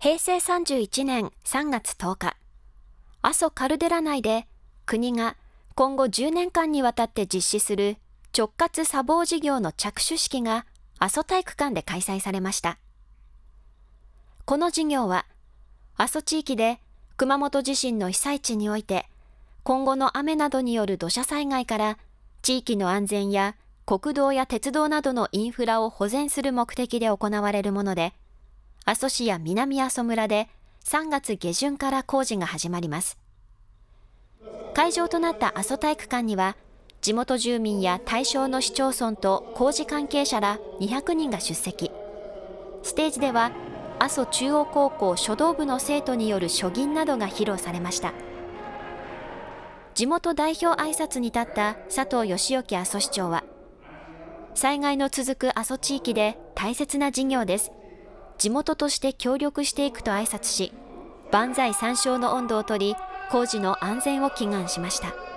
平成31年3月10日、阿蘇カルデラ内で国が今後10年間にわたって実施する直轄砂防事業の着手式が阿蘇体育館で開催されました。この事業は、阿蘇地域で熊本地震の被災地において、今後の雨などによる土砂災害から地域の安全や国道や鉄道などのインフラを保全する目的で行われるもので、阿蘇市や南阿蘇村で3月下旬から工事が始まります。会場となった阿蘇体育館には、地元住民や対象の市町村と工事関係者ら200人が出席。ステージでは、阿蘇中央高校書道部の生徒による書銀などが披露されました。地元代表挨拶に立った佐藤義之阿蘇市長は、災害の続く阿蘇地域で大切な事業です。地元として協力していくと挨拶し、万歳三唱の温度を取り、工事の安全を祈願しました。